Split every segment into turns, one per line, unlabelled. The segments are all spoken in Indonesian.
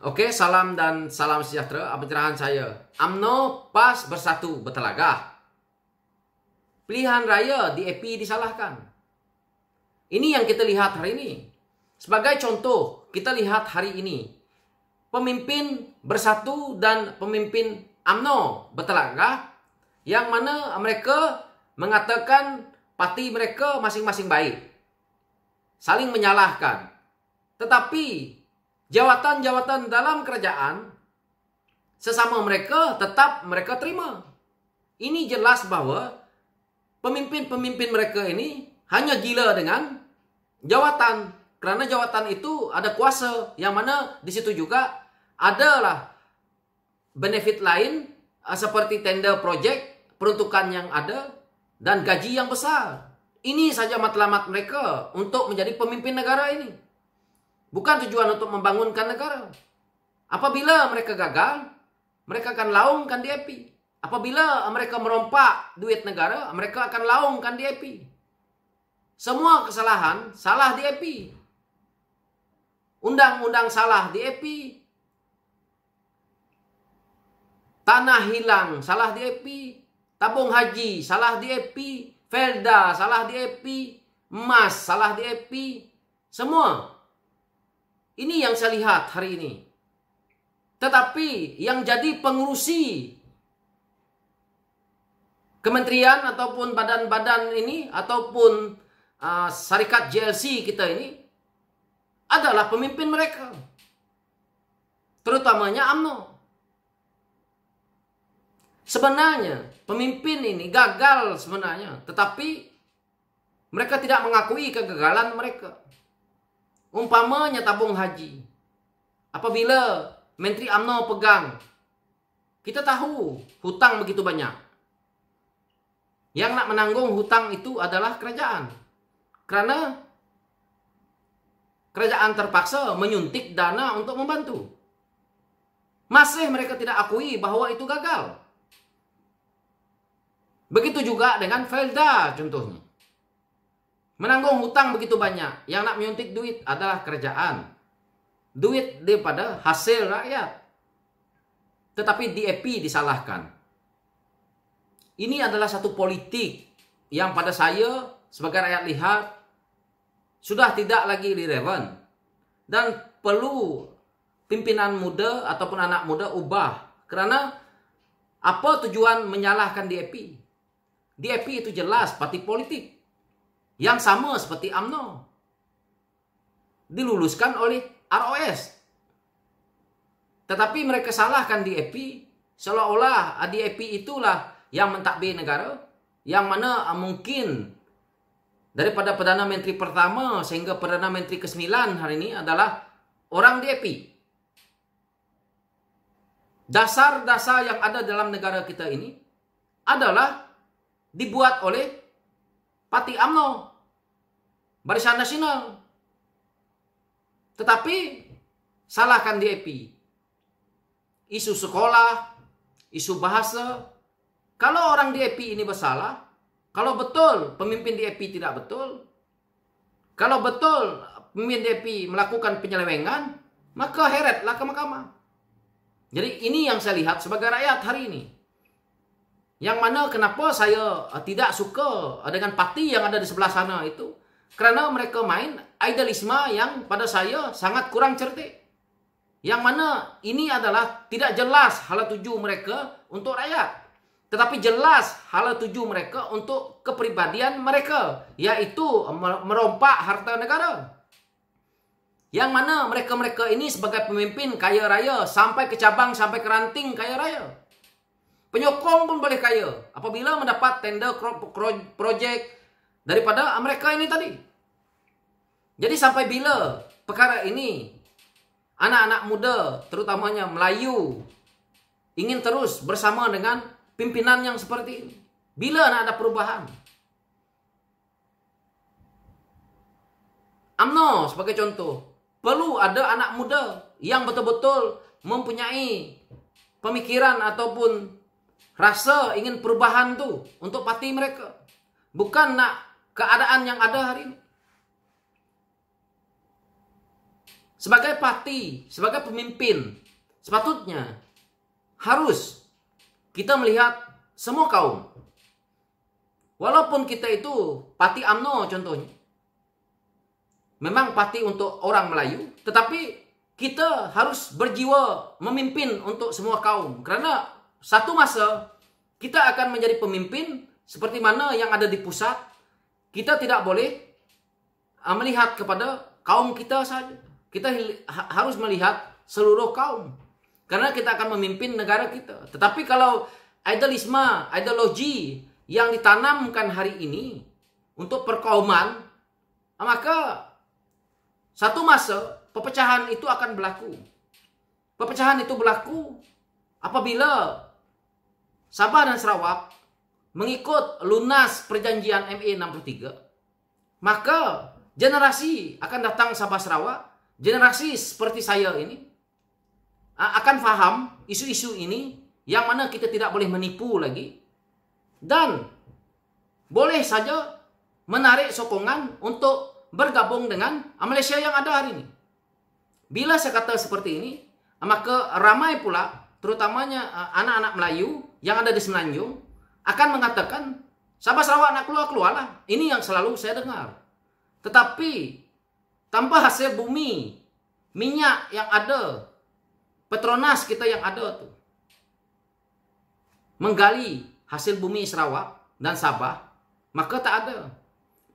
Oke, salam dan salam sejahtera. Pencerahan saya. AMNO pas bersatu bertelagah. Pilihan raya di EP disalahkan. Ini yang kita lihat hari ini. Sebagai contoh, kita lihat hari ini. Pemimpin bersatu dan pemimpin AMNO bertelagah. Yang mana mereka mengatakan parti mereka masing-masing baik. Saling menyalahkan. Tetapi jawatan-jawatan dalam kerajaan sesama mereka tetap mereka terima. Ini jelas bahwa pemimpin-pemimpin mereka ini hanya gila dengan jawatan. Karena jawatan itu ada kuasa yang mana di situ juga adalah benefit lain eh, seperti tender project, peruntukan yang ada dan gaji yang besar. Ini saja matlamat mereka untuk menjadi pemimpin negara ini. Bukan tujuan untuk membangunkan negara. Apabila mereka gagal, mereka akan laungkan EPI. Apabila mereka merompak duit negara, mereka akan laungkan EPI. Semua kesalahan salah EPI. Undang-undang salah EPI. Tanah hilang salah EPI. Tabung haji salah EPI. Felda salah EPI. Emas salah EPI. Semua ini yang saya lihat hari ini. Tetapi yang jadi pengurusi kementerian ataupun badan-badan ini ataupun uh, syarikat JLC kita ini adalah pemimpin mereka. Terutamanya AMNO. Sebenarnya pemimpin ini gagal sebenarnya, tetapi mereka tidak mengakui kegagalan mereka. Umpamanya tabung haji. Apabila Menteri AMNO pegang, kita tahu hutang begitu banyak. Yang nak menanggung hutang itu adalah kerajaan. Karena kerajaan terpaksa menyuntik dana untuk membantu. Masih mereka tidak akui bahwa itu gagal. Begitu juga dengan Felda contohnya. Menanggung hutang begitu banyak. Yang nak menyuntik duit adalah kerajaan. Duit daripada hasil rakyat. Tetapi DAP disalahkan. Ini adalah satu politik yang pada saya sebagai rakyat lihat sudah tidak lagi relevan. Dan perlu pimpinan muda ataupun anak muda ubah. Karena apa tujuan menyalahkan DAP? DAP itu jelas parti politik yang sama seperti AMNO diluluskan oleh ROS. Tetapi mereka salahkan di EPI seolah-olah di EPI itulah yang mentakbir negara yang mana mungkin daripada Perdana Menteri pertama sehingga Perdana Menteri ke-9 hari ini adalah orang di EPI. Dasar-dasar yang ada dalam negara kita ini adalah dibuat oleh Parti AMNO Barisan Nasional. Tetapi salahkan DAP. Isu sekolah, isu bahasa. Kalau orang DAP ini bersalah, kalau betul pemimpin DAP tidak betul, kalau betul pemimpin DAP melakukan penyelewengan, maka heretlah ke mahkamah. Jadi ini yang saya lihat sebagai rakyat hari ini. Yang mana kenapa saya tidak suka dengan parti yang ada di sebelah sana itu. Karena mereka main idealisme yang pada saya sangat kurang cerdik. Yang mana ini adalah tidak jelas hala tuju mereka untuk rakyat. Tetapi jelas hala tuju mereka untuk kepribadian mereka. Yaitu merompak harta negara. Yang mana mereka-mereka ini sebagai pemimpin kaya raya sampai ke cabang sampai ke ranting kaya raya. Penyokong pun boleh kaya apabila mendapat tender project daripada mereka ini tadi. Jadi sampai bila perkara ini anak-anak muda terutamanya Melayu ingin terus bersama dengan pimpinan yang seperti ini? Bila nak ada perubahan? AMNO sebagai contoh, perlu ada anak muda yang betul-betul mempunyai pemikiran ataupun rasa ingin perubahan tuh untuk parti mereka. Bukan nak keadaan yang ada hari ini. sebagai parti, sebagai pemimpin, sepatutnya harus kita melihat semua kaum. Walaupun kita itu parti AMNO contohnya. Memang parti untuk orang Melayu, tetapi kita harus berjiwa memimpin untuk semua kaum. Karena satu masa kita akan menjadi pemimpin seperti mana yang ada di pusat. Kita tidak boleh uh, melihat kepada kaum kita saja. Kita harus melihat seluruh kaum. Karena kita akan memimpin negara kita. Tetapi kalau idealisme, ideologi yang ditanamkan hari ini untuk perkauman, maka satu masa perpecahan itu akan berlaku. Perpecahan itu berlaku apabila Sabah dan Sarawak mengikut lunas perjanjian ME 63, maka generasi akan datang Sabah Sarawak, generasi seperti saya ini akan faham isu-isu ini yang mana kita tidak boleh menipu lagi dan boleh saja menarik sokongan untuk bergabung dengan Malaysia yang ada hari ini. Bila saya kata seperti ini, maka ramai pula terutamanya anak-anak Melayu yang ada di Semenanjung akan mengatakan Sabah Sarawak nak keluar keluarlah. Ini yang selalu saya dengar. Tetapi tanpa hasil bumi, minyak yang ada Petronas kita yang ada tuh menggali hasil bumi Sarawak dan Sabah, maka tak ada.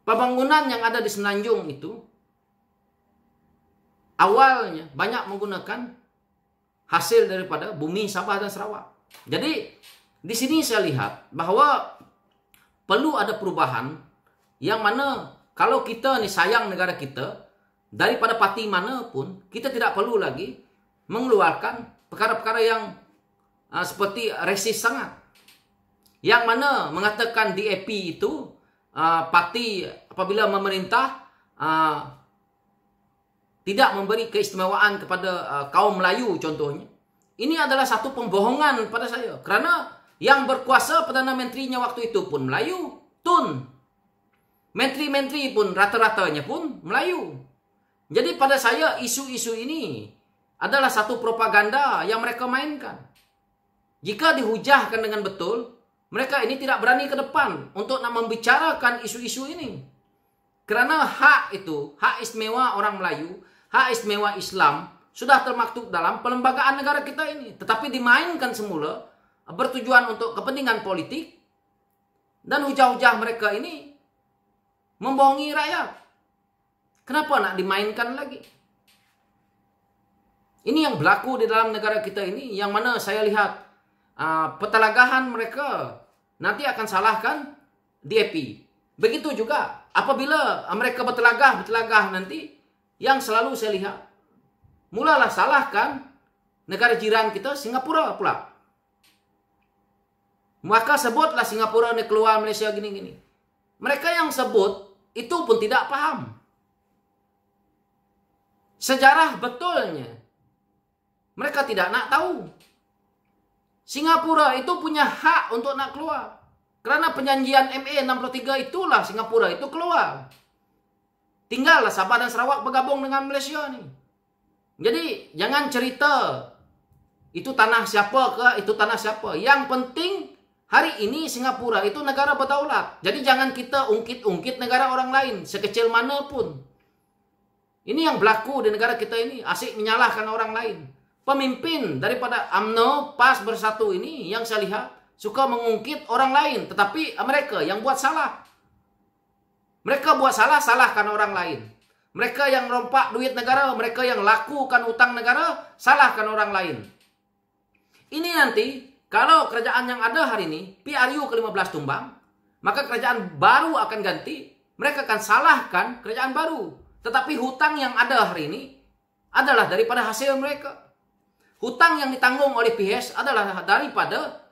Pembangunan yang ada di Semenanjung itu awalnya banyak menggunakan hasil daripada bumi Sabah dan Sarawak. Jadi di sini saya lihat bahwa perlu ada perubahan yang mana kalau kita nih sayang negara kita daripada parti manapun kita tidak perlu lagi mengeluarkan perkara-perkara yang uh, seperti resis sangat. Yang mana mengatakan DAP itu uh, parti apabila memerintah uh, tidak memberi keistimewaan kepada uh, kaum Melayu contohnya. Ini adalah satu pembohongan pada saya. Karena yang berkuasa Perdana Menterinya waktu itu pun Melayu. Tun. Menteri-menteri pun rata-ratanya pun Melayu. Jadi pada saya isu-isu ini adalah satu propaganda yang mereka mainkan. Jika dihujahkan dengan betul, mereka ini tidak berani ke depan untuk nak membicarakan isu-isu ini. Karena hak itu, hak istimewa orang Melayu, hak istimewa Islam, sudah termaktub dalam pelembagaan negara kita ini. Tetapi dimainkan semula, bertujuan untuk kepentingan politik, dan hujah-hujah mereka ini membohongi rakyat. Kenapa nak dimainkan lagi? Ini yang berlaku di dalam negara kita ini yang mana saya lihat uh, petelagahan mereka nanti akan salahkan DAP. Begitu juga apabila mereka bertelagah bertelagah nanti yang selalu saya lihat mulalah salahkan negara jiran kita Singapura pula. Maka sebutlah Singapura ini keluar Malaysia gini-gini. Mereka yang sebut itu pun tidak paham. Sejarah betulnya mereka tidak nak tahu. Singapura itu punya hak untuk nak keluar. Karena perjanjian ME 63 itulah Singapura itu keluar. Tinggallah Sabah dan Sarawak bergabung dengan Malaysia ni. Jadi jangan cerita itu tanah siapa ke, itu tanah siapa. Yang penting hari ini Singapura itu negara berdaulat. Jadi jangan kita ungkit-ungkit negara orang lain sekecil mana pun. Ini yang berlaku di negara kita ini, asik menyalahkan orang lain pemimpin daripada AMNO PAS bersatu ini yang saya lihat suka mengungkit orang lain, tetapi mereka yang buat salah. Mereka buat salah, salahkan orang lain. Mereka yang rompak duit negara, mereka yang lakukan utang negara, salahkan orang lain. Ini nanti, kalau kerajaan yang ada hari ini, PRU ke-15 tumbang, maka kerajaan baru akan ganti, mereka akan salahkan kerajaan baru. Tetapi hutang yang ada hari ini adalah daripada hasil mereka. Hutang yang ditanggung oleh PHS adalah daripada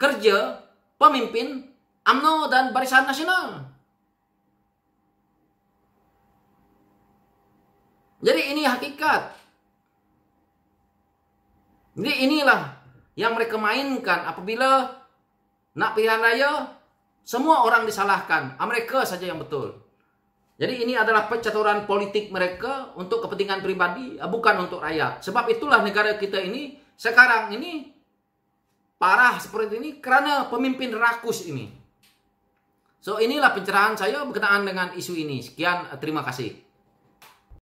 kerja pemimpin AMNO dan Barisan Nasional. Jadi ini hakikat. Jadi inilah yang mereka mainkan apabila nak pilihan raya semua orang disalahkan. Amerika saja yang betul. Jadi ini adalah pencaturan politik mereka untuk kepentingan pribadi, bukan untuk rakyat. Sebab itulah negara kita ini sekarang ini parah seperti ini karena pemimpin rakus ini. So inilah pencerahan saya berkenaan dengan isu ini. Sekian, terima kasih.